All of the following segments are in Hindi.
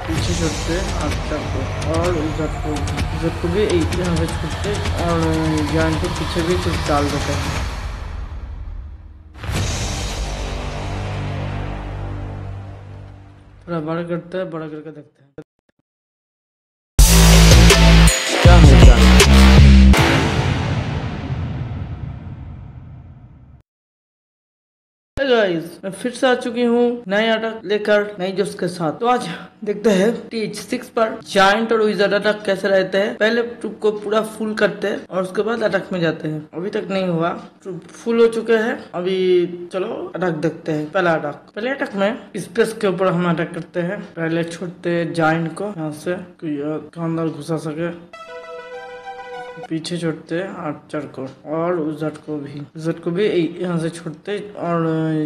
पीछे छोड़ते आफ्टर को और इधर को इधर को भी एक यहाँ पे छोड़ते और जान के पीछे भी कुछ डाल देते हैं थोड़ा बड़ा करता है बड़ा करके देखते हैं गाइस मैं फिर से आ चुकी हूँ नए अटक लेकर नई जोश के साथ। तो आज देखते हैं टीच सिक्स पर जाइंट और विजर्ड अटक कैसे रहते हैं। पहले ट्रूप को पूरा फुल करते हैं और उसके बाद अटक में जाते हैं। अभी तक नहीं हुआ। ट्रूप फुल हो चुके हैं। अभी चलो अटक देखते हैं। पहला अटक पहले अटक में स्पेस के ऊपर हम अटक करते हैं। पहले छोड़ते जाइंट को। यहाँ से अंदर घुसा सके। पीछे छोड़ते आर्चर को, और उजट को भी उजट को भी यहाँ से छोड़ते और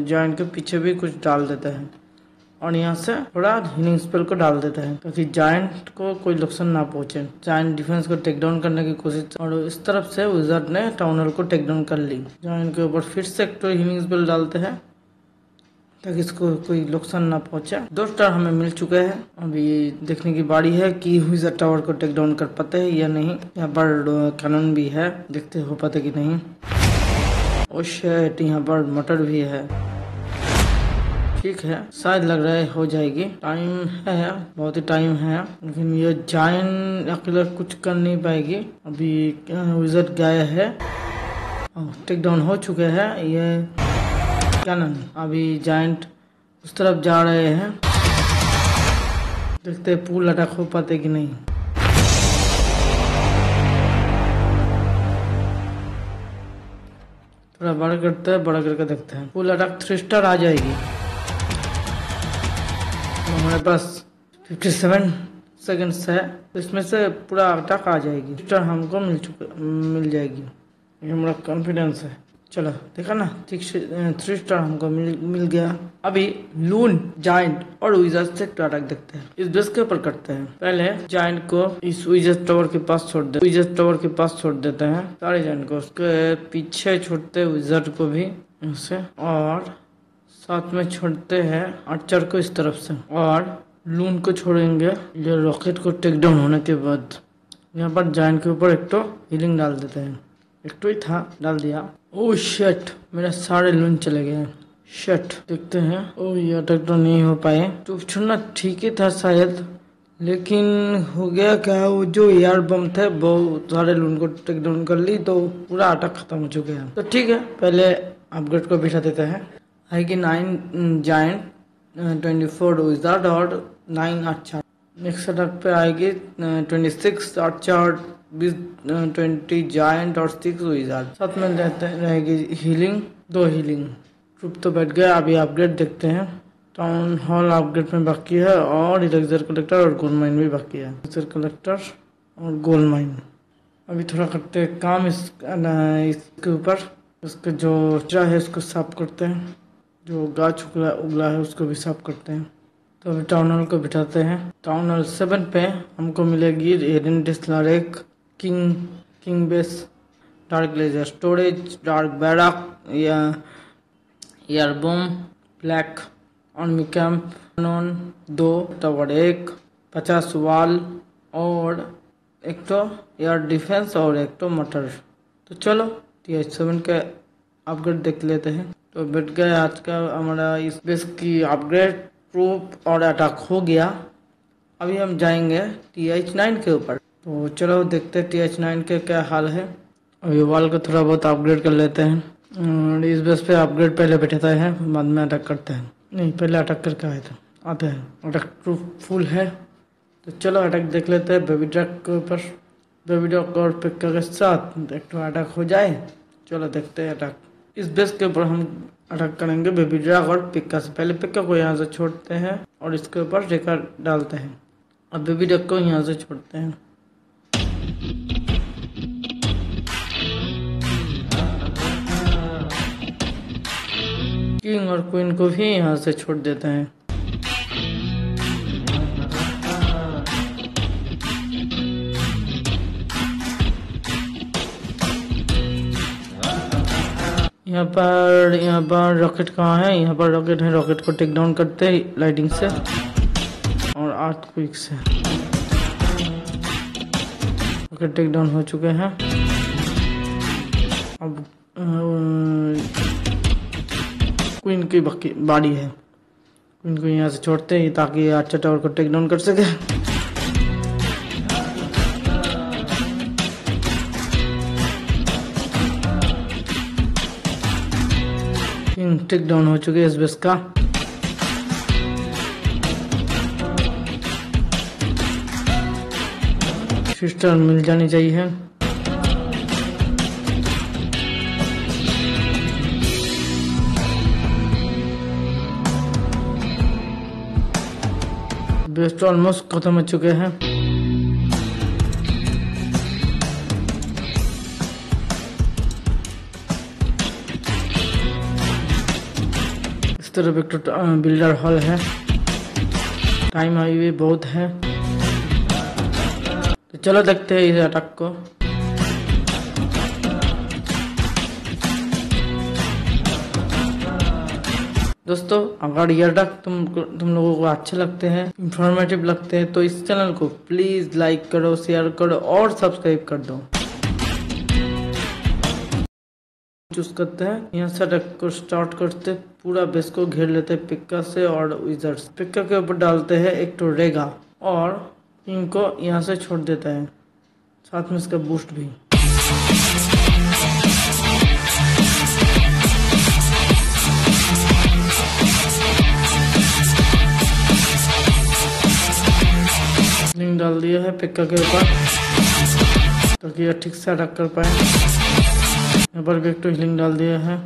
जॉइंट के पीछे भी कुछ डाल देते हैं। और यहाँ से थोड़ा हीलिंग स्पेल को डाल देते हैं, ताकि जायंट को कोई नुकसान ना पहुँचे। जायंट डिफेंस को टेक डाउन करने की कोशिश, और इस तरफ़ से विजर्ड ने टाउनर को टेक डाउन कर ली। जायंट के ऊपर फिर से एक तो हीलिंग स्पेल डालते हैं। ताकि इसको कोई नुकसान ना पहुँचे। दो स्टार हमें मिल चुके हैं। अभी देखने की बारी है कि हुईजर टावर को टेक डाउन कर पाते हैं या नहीं। यहाँ पर कैनन भी है। देखते हो पाते कि नहीं। शेट यहाँ पर मटर भी है। ठीक है, शायद लग रहा है हो जाएगी। टाइम है, बहुत ही टाइम है। लेकिन ये जाइन अकेला कुछ कर नहीं पाएगी। अभी विजट गया है। टेक डाउन हो चुके हैं। ये कैनन अभी जाइंट उस तरफ़ जा रहे हैं। देखते पुल अटक हो पाते कि नहीं। थोड़ा बड़ा करते हैं बड़ा करके देखते हैं। पुल अटक थ्री स्टार आ जाएगी। हमारे पास 57 सेकंड्स है। इसमें से पूरा अटक आ जाएगी। स्टार हमको मिल चुका, मिल जाएगी। ये हमारा कॉन्फिडेंस है। चलो, देखा ना थ्री स्टार हमको मिल मिल गया। अभी लून जाइंट और विजर्स से टारक देखते हैं। इस बेस के ऊपर करते हैं। पहले जाइंट को इस विजर्स टावर के पास छोड़ दे विजर्स टावर के पास छोड़ देते हैं। सारे जाइंट को उसके पीछे छोड़ते विजर्ड को भी उसे और साथ में छोड़ते हैं आर्चर को इस तरफ़ से। और लून को छोड़ेंगे। ये रॉकेट को टेक डाउन होने के बाद। यहाँ पर जाइंट के ऊपर एक तो हीलिंग डाल देते हैं। एक तो ही था, डाल दिया। ओ शट मेरा सारे लोन चले गए। शट देखते हैं। ओ ये अटक तो नहीं हो पाए। तो छोड़ना ठीक ही था शायद। लेकिन हो गया क्या? वो जो एयर बम थे वो सारे लोन को टेक डाउन कर ली तो पूरा अटक खत्म हो चुके हैं। तो ठीक है, पहले अपग्रेड को बिठा देते हैं। आएगी nine giant twenty four wizard और नाइन अच्छा। नेक्स्ट अटक पे आएगी ट्वेंटी सिक्स अच्छा बीस ट्वेंटी जायंट और सिक्स साथ में रहते, रहेगी हीलिंग दो हीलिंग ट्रुप तो बैठ गया, अभी अपग्रेड देखते हैं। टाउन हॉल अपग्रेड में बाकी है और इलेक्जर कलेक्टर और गोल्ड माइन भी बाकी है। इलेक्जर कलेक्टर और गोल्ड माइन अभी थोड़ा करते हैं काम इस इसके ऊपर। उसके जो चिरा है उसको साफ़ करते हैं। जो गाछ उगला उगला है उसको भी साफ़ करते हैं। तो अभी टाउन को बिठाते हैं। टाउन सेवन पे हमको मिलेगी एडन डिस्लर एक king king base dark laser storage dark barrack या air bomb black army camp non दो टावर एक, पचास वाल और एक तो एयर डिफेंस और एक तो मोटर तो चलो टी एच सेवन के अपग्रेड देख लेते हैं। तो बैठ गए आज का हमारा इस बेस की अपग्रेड प्रूफ और अटैक हो गया। अभी हम जाएँगे टी एच नाइन के ऊपर। तो चलो देखते हैं टी एच नाइन के क्या हाल है। अभी वाल को थोड़ा बहुत अपग्रेड कर लेते हैं। और इस बेस पे अपग्रेड पहले बैठाते हैं बाद में अटैक करते हैं। नहीं, पहले अटैक करके आए थे। आते हैं। अटैक प्रूफ फुल है। तो चलो अटैक देख लेते हैं बेबी ड्रग के ऊपर। बेबी ड्रग और पिक्का के साथ एक तो अटैक हो जाए। चलो देखते हैं अटैक इस बेस के ऊपर हम अटैक करेंगे बेबी ड्रैग और पिक्का से। पहले पिक्का को यहाँ से छोड़ते हैं और इसके ऊपर रेखा डालते हैं। और बेबी ड्रैग को यहाँ से छोड़ते हैं। किंग और क्वीन को भी यहाँ से छोड़ देते हैं। यहाँ पर यहाँ पर रॉकेट कहाँ है? यहाँ पर रॉकेट है रॉकेट को टेक डाउन करते हैं लाइटिंग से। और अर्थ क्विक से ओके टेक डाउन हो चुके हैं। अब क्वीन की बाकी, बाड़ी है। क्वीन को यहाँ से छोड़ते हैं ताकि अच्छा टावर को टेक डाउन कर सके। टेक डाउन हो चुके इस बेस का। सिस्टर मिल जानी चाहिए। बेस्ट ऑलमोस्ट खत्म हो चुके हैं। तरफ़ एक बिल्डर हॉल है। टाइम अभी बहुत है। तो चलो देखते हैं इस अटैक को। दोस्तों, अगर ये अटैक तुम तुम लोगों को अच्छे लगते हैं इंफॉर्मेटिव लगते हैं तो इस चैनल को प्लीज़ लाइक करो शेयर करो और सब्सक्राइब कर दो। चूज़ करते हैं, यहाँ से अटैक को स्टार्ट करते पूरा बेस को घेर लेते हैं पिक्का से और विजर्स पिक्का के ऊपर डालते हैं एक तो रेगा और इनको यहाँ से छोड़ देते हैं। साथ में इसका बूस्ट भी। डाल दिया है पिक्का के ऊपर, ताकि यह ठीक से अटैक कर पाए। यहाँ पर भी एक तो हिलिंग डाल दिया है।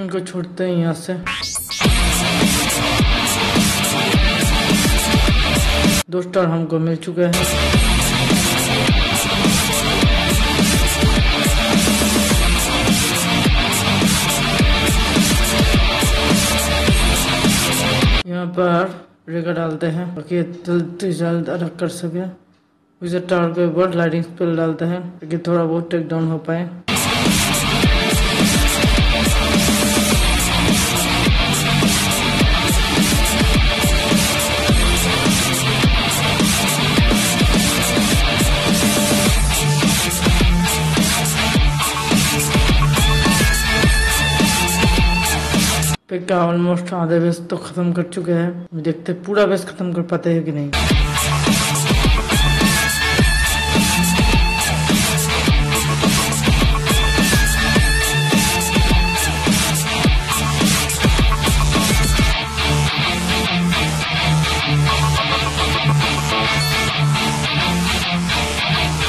क्वीन को छोड़ते हैं यहाँ से। दो स्टार हमको मिल चुके हैं। यहाँ पर रेगा डालते हैं ताकि जल्द से जल्द अटैक कर सके। विजय टावर के ऊपर लाइटिंग स्पेल डालते हैं ताकि थोड़ा बहुत टेक डाउन हो पाए। पिक्का ऑलमोस्ट आधे बेस तो खत्म कर चुके हैं। देखते पूरा बेस खत्म कर पाते हैं कि नहीं।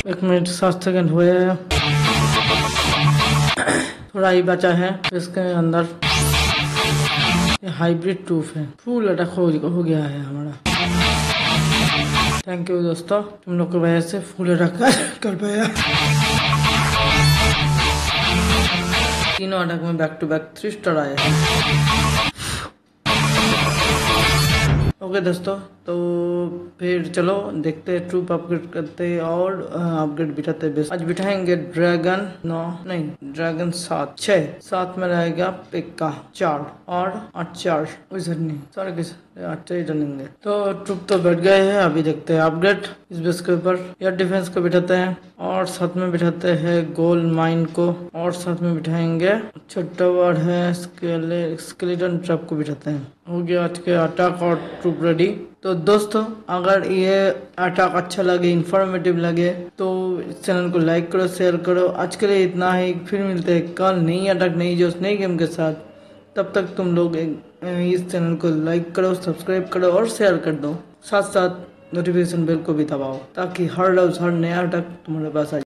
एक मिनट, सात सेकंड हुए थोड़ा ही बचा है, इसके अंदर। हाइब्रिड टूफ है। फूल अटक हो, हो गया है हमारा। थैंक यू दोस्तों तुम लोग की वजह से फूल अटक कर पाया। तीनों अटक में back to back three star आया ओके दोस्तों तो फिर चलो, देखते हैं ट्रूप अपग्रेड करते और अपग्रेड बिठाते बेस आज बिठाएँगे ड्रैगन नौ नहीं ड्रैगन सात, छह। सात में रहेगा पिक्का चार और आठ, चार। वैसे नहीं। सारे किस अच्छा ही रनिंग तो ट्रूप तो बैठ गए हैं, अभी देखते हैं अपग्रेड इस बेस के ऊपर एयर डिफेंस को बिठाते हैं और साथ में बिठाते हैं गोल माइन को और साथ में बिठाएँगे। छोटा वार है स्केलेटन ट्रैप को बिठाते हैं। हो गया आज के अटैक और ट्रूप रेडी तो दोस्तों, अगर ये अटैक अच्छा लगे इन्फॉर्मेटिव लगे तो इस चैनल को लाइक करो शेयर करो। आज के लिए इतना ही। फिर मिलते हैं कल नई अटैक नई जोश नई गेम के साथ। तब तक तुम लोग इस चैनल को लाइक करो सब्सक्राइब करो और शेयर कर दो। साथ साथ नोटिफिकेशन बेल को भी दबाओ, ताकि हर रोज हर नया अटैक तुम्हारे पास आ